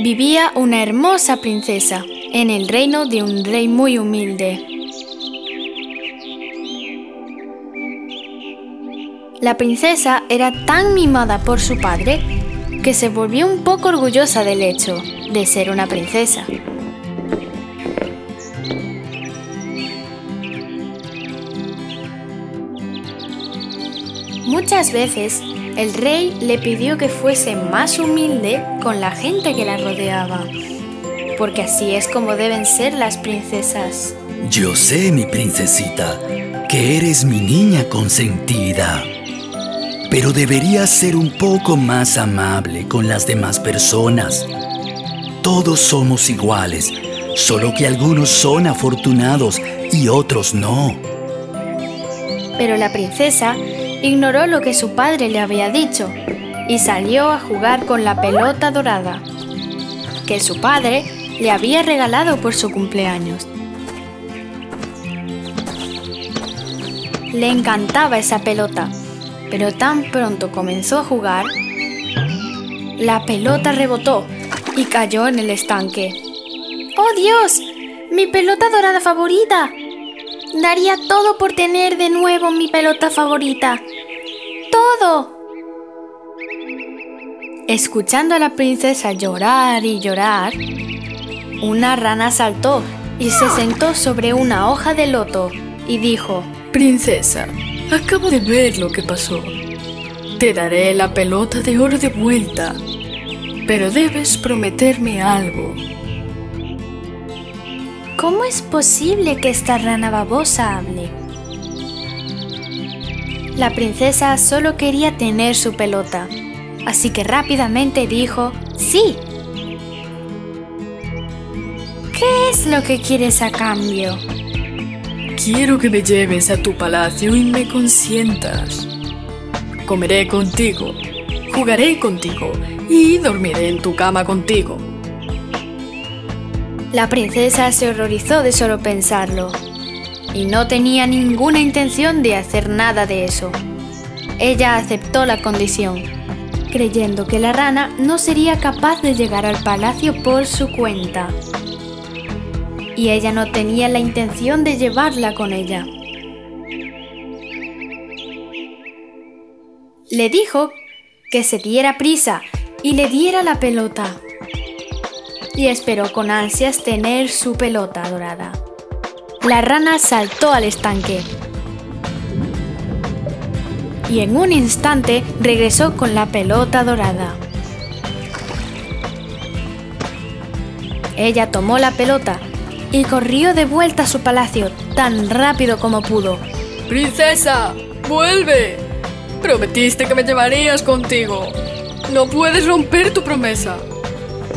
vivía una hermosa princesa en el reino de un rey muy humilde. La princesa era tan mimada por su padre que se volvió un poco orgullosa del hecho de ser una princesa. Muchas veces el rey le pidió que fuese más humilde con la gente que la rodeaba, porque así es como deben ser las princesas. Yo sé, mi princesita, que eres mi niña consentida. Pero deberías ser un poco más amable con las demás personas. Todos somos iguales, solo que algunos son afortunados y otros no. Pero la princesa ignoró lo que su padre le había dicho y salió a jugar con la pelota dorada que su padre le había regalado por su cumpleaños. Le encantaba esa pelota, pero tan pronto comenzó a jugar, la pelota rebotó y cayó en el estanque. ¡Oh Dios! ¡Mi pelota dorada favorita! Daría todo por tener de nuevo mi pelota favorita. ¡Todo! Escuchando a la princesa llorar y llorar, una rana saltó y se sentó sobre una hoja de loto y dijo, Princesa, acabo de ver lo que pasó. Te daré la pelota de oro de vuelta, pero debes prometerme algo. ¿Cómo es posible que esta rana babosa hable? La princesa solo quería tener su pelota, así que rápidamente dijo, sí. ¿Qué es lo que quieres a cambio? Quiero que me lleves a tu palacio y me consientas. Comeré contigo, jugaré contigo y dormiré en tu cama contigo. La princesa se horrorizó de solo pensarlo y no tenía ninguna intención de hacer nada de eso. Ella aceptó la condición, creyendo que la rana no sería capaz de llegar al palacio por su cuenta. Y ella no tenía la intención de llevarla con ella. Le dijo que se diera prisa y le diera la pelota y esperó con ansias tener su pelota dorada. La rana saltó al estanque y en un instante regresó con la pelota dorada. Ella tomó la pelota y corrió de vuelta a su palacio tan rápido como pudo. ¡Princesa! ¡Vuelve! Prometiste que me llevarías contigo. No puedes romper tu promesa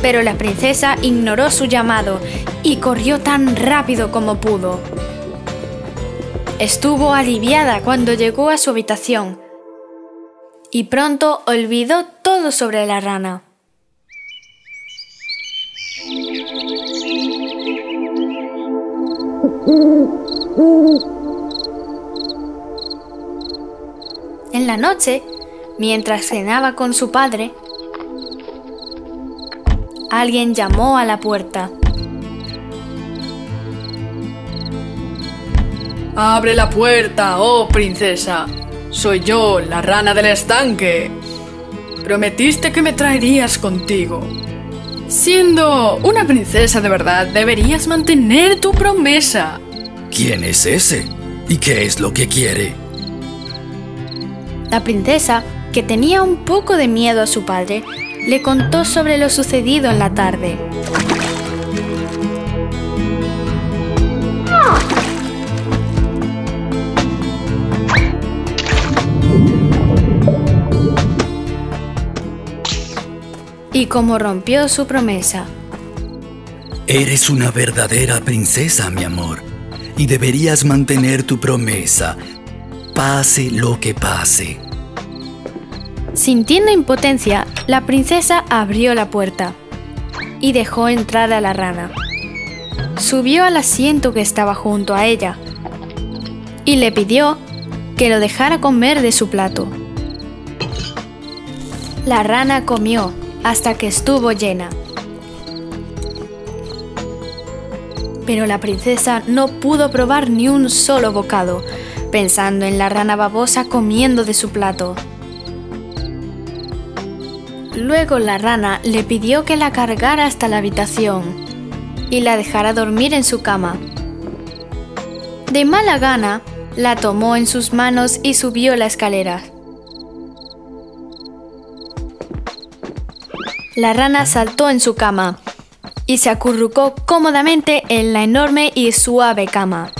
pero la princesa ignoró su llamado y corrió tan rápido como pudo. Estuvo aliviada cuando llegó a su habitación y pronto olvidó todo sobre la rana. En la noche, mientras cenaba con su padre, Alguien llamó a la puerta. Abre la puerta, oh princesa. Soy yo, la rana del estanque. Prometiste que me traerías contigo. Siendo una princesa de verdad, deberías mantener tu promesa. ¿Quién es ese? ¿Y qué es lo que quiere? La princesa, que tenía un poco de miedo a su padre, le contó sobre lo sucedido en la tarde. Y cómo rompió su promesa. Eres una verdadera princesa, mi amor, y deberías mantener tu promesa, pase lo que pase. Sintiendo impotencia, la princesa abrió la puerta y dejó entrar a la rana. Subió al asiento que estaba junto a ella y le pidió que lo dejara comer de su plato. La rana comió hasta que estuvo llena. Pero la princesa no pudo probar ni un solo bocado, pensando en la rana babosa comiendo de su plato. Luego la rana le pidió que la cargara hasta la habitación y la dejara dormir en su cama. De mala gana, la tomó en sus manos y subió la escalera. La rana saltó en su cama y se acurrucó cómodamente en la enorme y suave cama.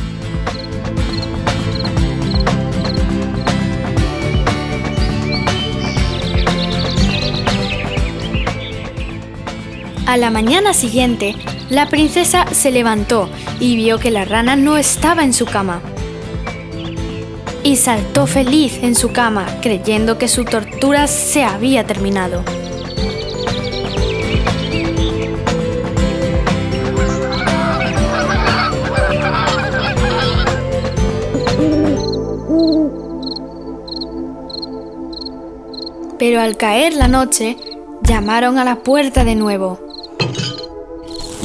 A la mañana siguiente, la princesa se levantó y vio que la rana no estaba en su cama. Y saltó feliz en su cama, creyendo que su tortura se había terminado. Pero al caer la noche, llamaron a la puerta de nuevo.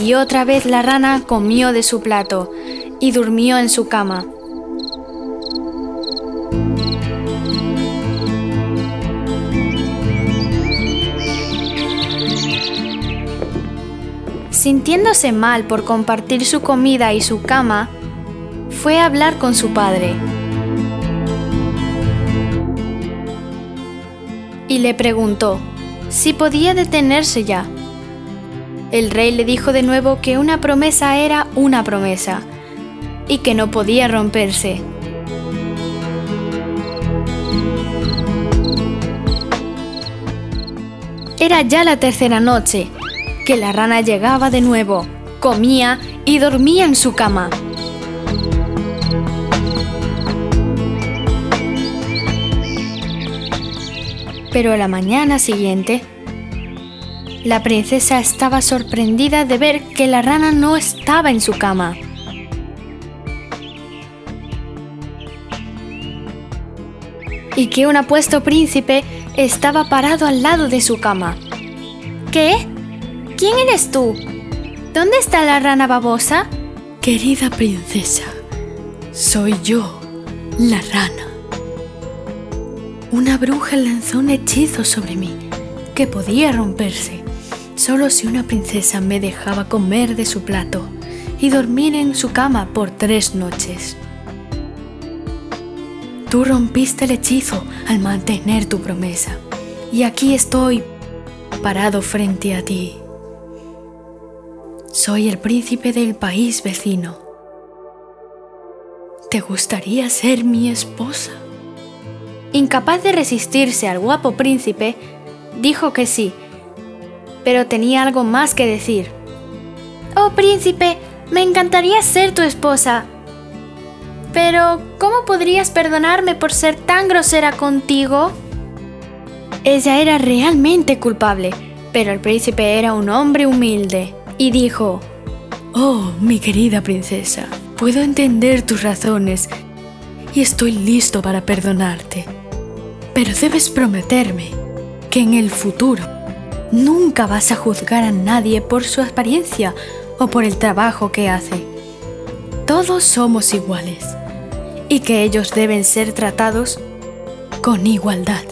Y otra vez la rana comió de su plato y durmió en su cama. Sintiéndose mal por compartir su comida y su cama, fue a hablar con su padre. Y le preguntó si podía detenerse ya. El rey le dijo de nuevo que una promesa era una promesa y que no podía romperse. Era ya la tercera noche que la rana llegaba de nuevo, comía y dormía en su cama. Pero la mañana siguiente, la princesa estaba sorprendida de ver que la rana no estaba en su cama. Y que un apuesto príncipe estaba parado al lado de su cama. ¿Qué? ¿Quién eres tú? ¿Dónde está la rana babosa? Querida princesa, soy yo, la rana. Una bruja lanzó un hechizo sobre mí que podía romperse solo si una princesa me dejaba comer de su plato y dormir en su cama por tres noches. Tú rompiste el hechizo al mantener tu promesa y aquí estoy parado frente a ti. Soy el príncipe del país vecino. ¿Te gustaría ser mi esposa? Incapaz de resistirse al guapo príncipe, dijo que sí, pero tenía algo más que decir. Oh príncipe, me encantaría ser tu esposa. Pero, ¿cómo podrías perdonarme por ser tan grosera contigo? Ella era realmente culpable, pero el príncipe era un hombre humilde y dijo, Oh, mi querida princesa, puedo entender tus razones y estoy listo para perdonarte. Pero debes prometerme que en el futuro nunca vas a juzgar a nadie por su apariencia o por el trabajo que hace. Todos somos iguales y que ellos deben ser tratados con igualdad.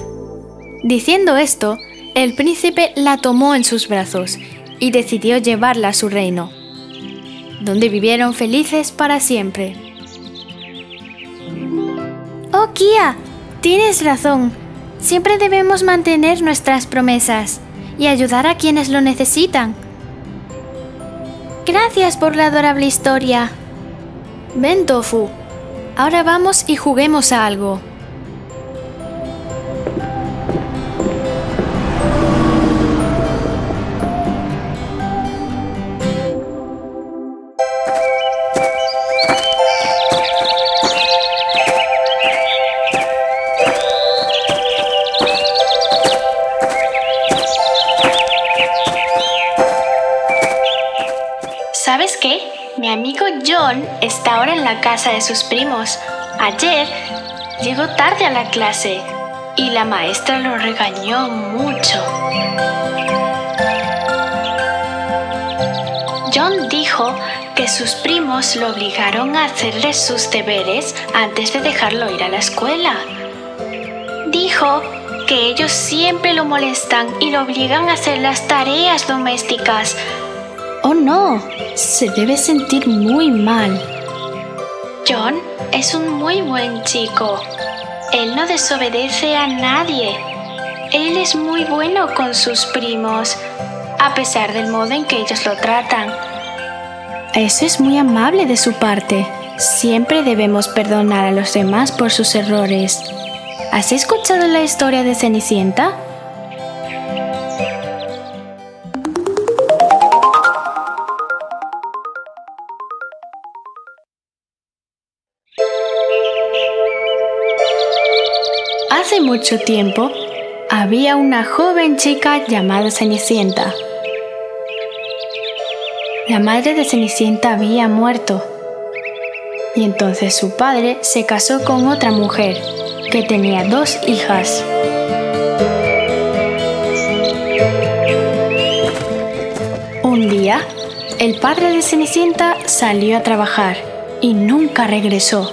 Diciendo esto, el príncipe la tomó en sus brazos y decidió llevarla a su reino, donde vivieron felices para siempre. Oh, Kia, Tienes razón. Siempre debemos mantener nuestras promesas y ayudar a quienes lo necesitan. Gracias por la adorable historia. Ven, Tofu. Ahora vamos y juguemos a algo. Está ahora en la casa de sus primos. Ayer llegó tarde a la clase y la maestra lo regañó mucho. John dijo que sus primos lo obligaron a hacerle sus deberes antes de dejarlo ir a la escuela. Dijo que ellos siempre lo molestan y lo obligan a hacer las tareas domésticas. Oh no, se debe sentir muy mal. John es un muy buen chico. Él no desobedece a nadie. Él es muy bueno con sus primos, a pesar del modo en que ellos lo tratan. Eso es muy amable de su parte. Siempre debemos perdonar a los demás por sus errores. ¿Has escuchado la historia de Cenicienta? mucho tiempo había una joven chica llamada Cenicienta. La madre de Cenicienta había muerto y entonces su padre se casó con otra mujer que tenía dos hijas. Un día, el padre de Cenicienta salió a trabajar y nunca regresó.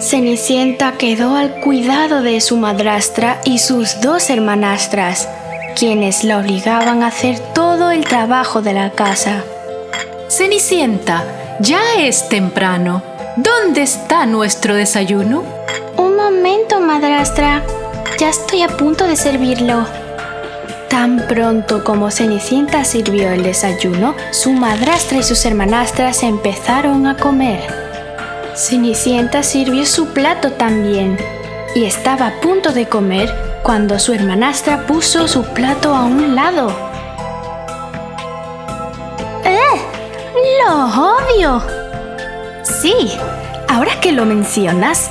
Cenicienta quedó al cuidado de su madrastra y sus dos hermanastras, quienes la obligaban a hacer todo el trabajo de la casa. Cenicienta, ya es temprano. ¿Dónde está nuestro desayuno? Un momento, madrastra. Ya estoy a punto de servirlo. Tan pronto como Cenicienta sirvió el desayuno, su madrastra y sus hermanastras empezaron a comer. Cenicienta sirvió su plato también y estaba a punto de comer cuando su hermanastra puso su plato a un lado. ¡Eh! ¡Lo odio! Sí, ahora que lo mencionas,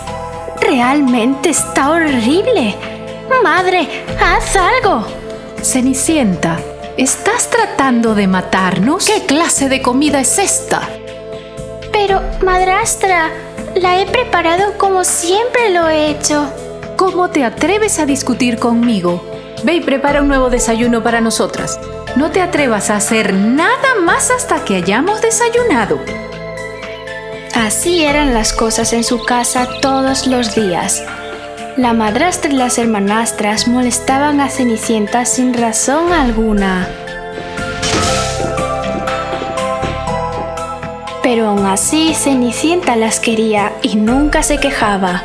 realmente está horrible. Madre, haz algo. Cenicienta, ¿estás tratando de matarnos? ¿Qué clase de comida es esta? Pero, madrastra, la he preparado como siempre lo he hecho. ¿Cómo te atreves a discutir conmigo? Ve y prepara un nuevo desayuno para nosotras. No te atrevas a hacer nada más hasta que hayamos desayunado. Así eran las cosas en su casa todos los días. La madrastra y las hermanastras molestaban a Cenicienta sin razón alguna. Pero aún así Cenicienta las quería y nunca se quejaba.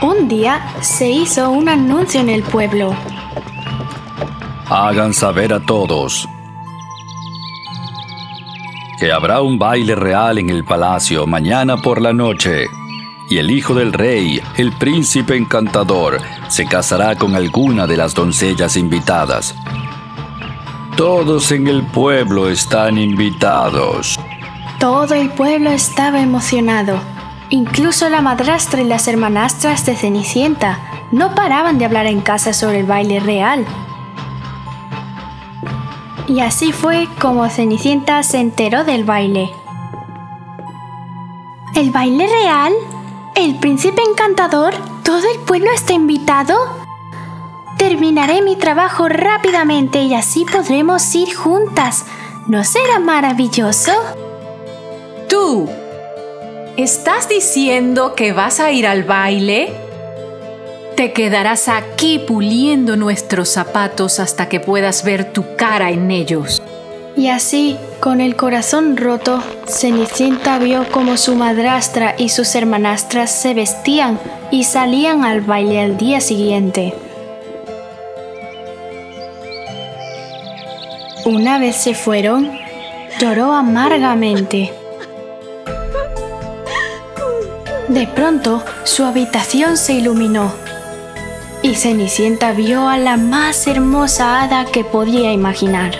Un día se hizo un anuncio en el pueblo. Hagan saber a todos que habrá un baile real en el palacio mañana por la noche. Y el hijo del rey, el príncipe encantador, se casará con alguna de las doncellas invitadas. Todos en el pueblo están invitados. Todo el pueblo estaba emocionado. Incluso la madrastra y las hermanastras de Cenicienta no paraban de hablar en casa sobre el baile real. Y así fue como Cenicienta se enteró del baile. ¿El baile real? ¿El príncipe encantador? ¿Todo el pueblo está invitado? Terminaré mi trabajo rápidamente y así podremos ir juntas. ¿No será maravilloso? Tú, ¿estás diciendo que vas a ir al baile? Te quedarás aquí puliendo nuestros zapatos hasta que puedas ver tu cara en ellos. Y así, con el corazón roto, Cenicienta vio como su madrastra y sus hermanastras se vestían y salían al baile al día siguiente. Una vez se fueron, lloró amargamente. De pronto, su habitación se iluminó y Cenicienta vio a la más hermosa hada que podía imaginar.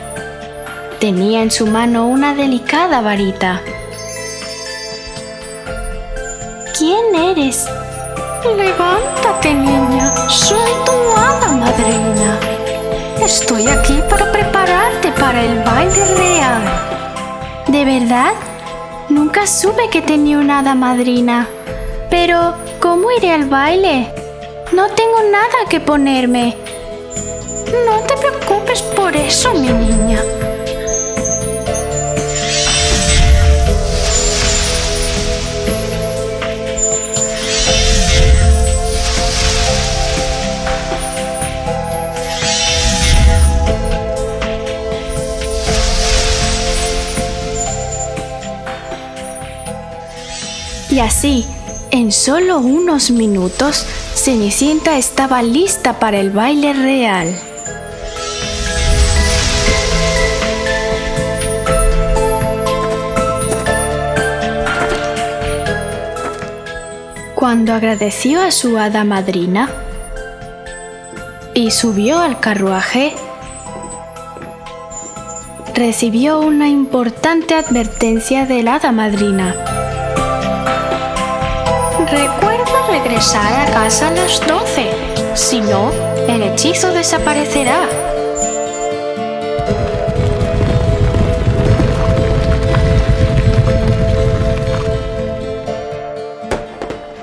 Tenía en su mano una delicada varita. ¿Quién eres? Levántate, niña. Soy tu hada madrina. Estoy aquí para prepararte para el baile real. ¿De verdad? Nunca supe que tenía una hada madrina. Pero, ¿cómo iré al baile? No tengo nada que ponerme. No te preocupes por eso, mi niña. Y así, en solo unos minutos, Cenicienta estaba lista para el baile real. Cuando agradeció a su hada madrina y subió al carruaje, recibió una importante advertencia de la hada madrina. Recuerda regresar a casa a las 12, si no, el hechizo desaparecerá.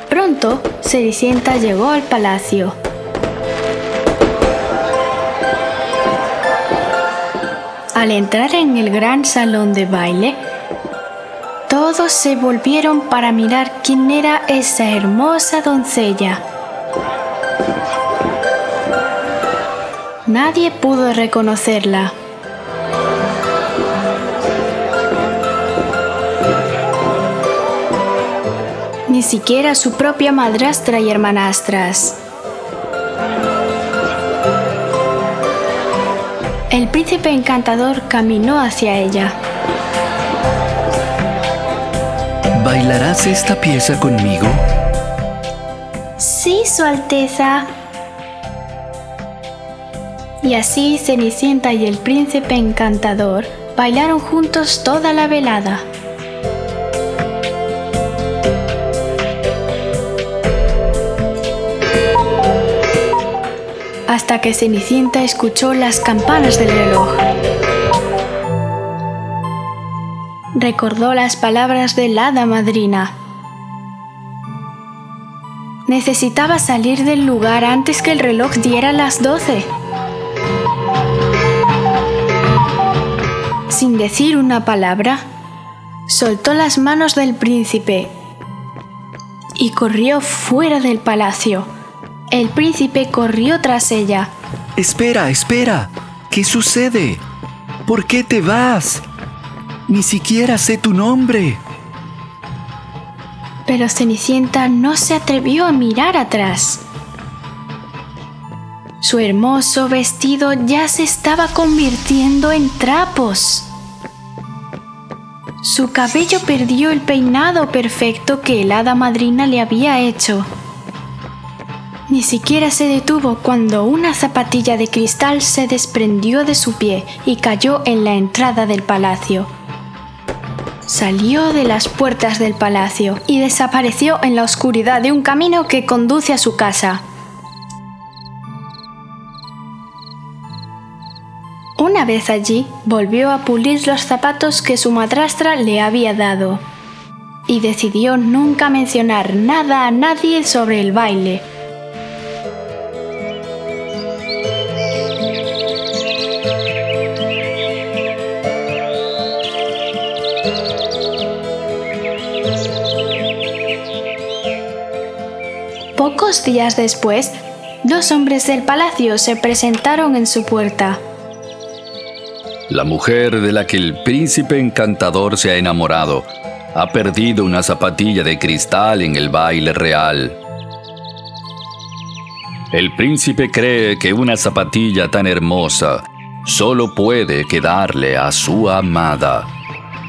Pronto, Cenicienta llegó al palacio. Al entrar en el gran salón de baile, todos se volvieron para mirar quién era esa hermosa doncella. Nadie pudo reconocerla. Ni siquiera su propia madrastra y hermanastras. El príncipe encantador caminó hacia ella. ¿Bailarás esta pieza conmigo? Sí, Su Alteza. Y así Cenicienta y el príncipe encantador bailaron juntos toda la velada. Hasta que Cenicienta escuchó las campanas del reloj. Recordó las palabras de la hada madrina. Necesitaba salir del lugar antes que el reloj diera las doce. Sin decir una palabra, soltó las manos del príncipe y corrió fuera del palacio. El príncipe corrió tras ella. Espera, espera. ¿Qué sucede? ¿Por qué te vas? Ni siquiera sé tu nombre. Pero Cenicienta no se atrevió a mirar atrás. Su hermoso vestido ya se estaba convirtiendo en trapos. Su cabello perdió el peinado perfecto que el hada madrina le había hecho. Ni siquiera se detuvo cuando una zapatilla de cristal se desprendió de su pie y cayó en la entrada del palacio. Salió de las puertas del palacio y desapareció en la oscuridad de un camino que conduce a su casa. Una vez allí, volvió a pulir los zapatos que su madrastra le había dado y decidió nunca mencionar nada a nadie sobre el baile. Pocos días después, dos hombres del palacio se presentaron en su puerta. La mujer de la que el príncipe encantador se ha enamorado ha perdido una zapatilla de cristal en el baile real. El príncipe cree que una zapatilla tan hermosa solo puede quedarle a su amada.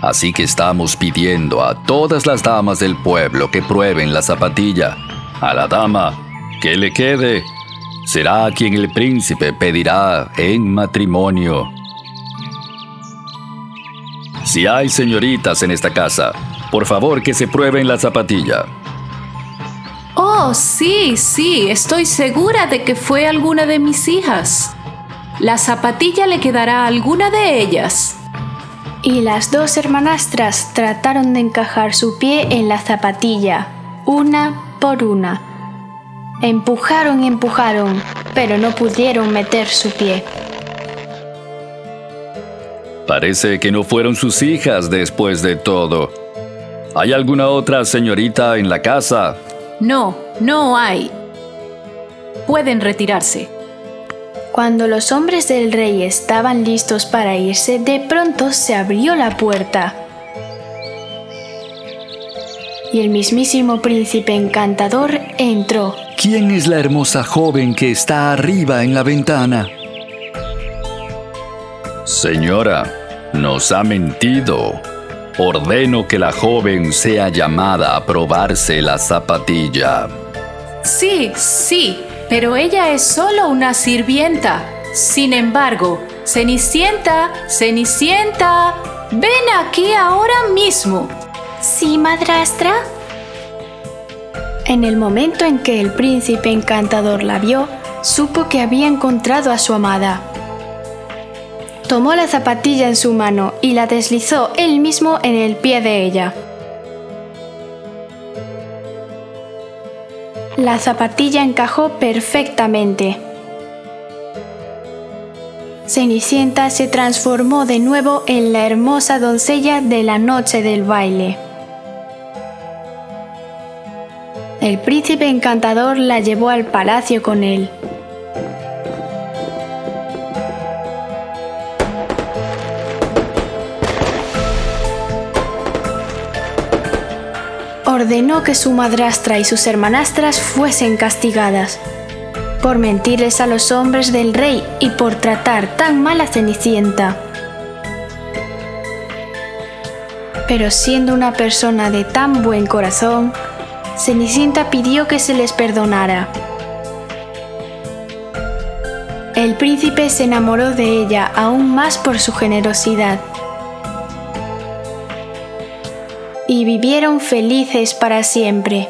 Así que estamos pidiendo a todas las damas del pueblo que prueben la zapatilla. A la dama que le quede será a quien el príncipe pedirá en matrimonio. Si hay señoritas en esta casa, por favor que se prueben la zapatilla. Oh, sí, sí, estoy segura de que fue alguna de mis hijas. La zapatilla le quedará a alguna de ellas. Y las dos hermanastras trataron de encajar su pie en la zapatilla, una por una. Empujaron y empujaron, pero no pudieron meter su pie. Parece que no fueron sus hijas después de todo. ¿Hay alguna otra señorita en la casa? No, no hay. Pueden retirarse. Cuando los hombres del rey estaban listos para irse, de pronto se abrió la puerta. Y el mismísimo príncipe encantador entró. ¿Quién es la hermosa joven que está arriba en la ventana? Señora, nos ha mentido. Ordeno que la joven sea llamada a probarse la zapatilla. Sí, sí, pero ella es solo una sirvienta. Sin embargo, Cenicienta, Cenicienta, ven aquí ahora mismo. ¿Sí, madrastra? En el momento en que el príncipe encantador la vio, supo que había encontrado a su amada. Tomó la zapatilla en su mano y la deslizó él mismo en el pie de ella. La zapatilla encajó perfectamente. Cenicienta se transformó de nuevo en la hermosa doncella de la noche del baile. El príncipe encantador la llevó al palacio con él. Ordenó que su madrastra y sus hermanastras fuesen castigadas por mentirles a los hombres del rey y por tratar tan mal a Cenicienta. Pero siendo una persona de tan buen corazón, Cenicienta pidió que se les perdonara. El príncipe se enamoró de ella aún más por su generosidad. Y vivieron felices para siempre.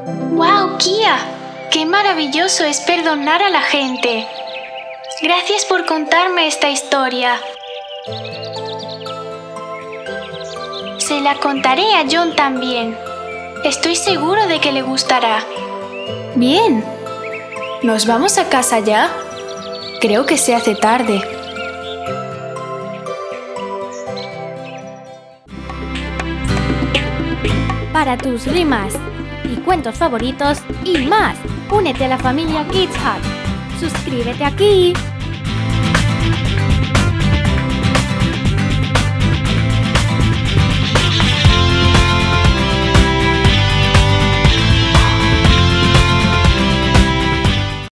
¡Wow, Kia! ¡Qué maravilloso es perdonar a la gente! Gracias por contarme esta historia. Se la contaré a John también. Estoy seguro de que le gustará. Bien. ¿Nos vamos a casa ya? Creo que se hace tarde. Para tus rimas y cuentos favoritos y más, únete a la familia Kids Hut. Suscríbete aquí.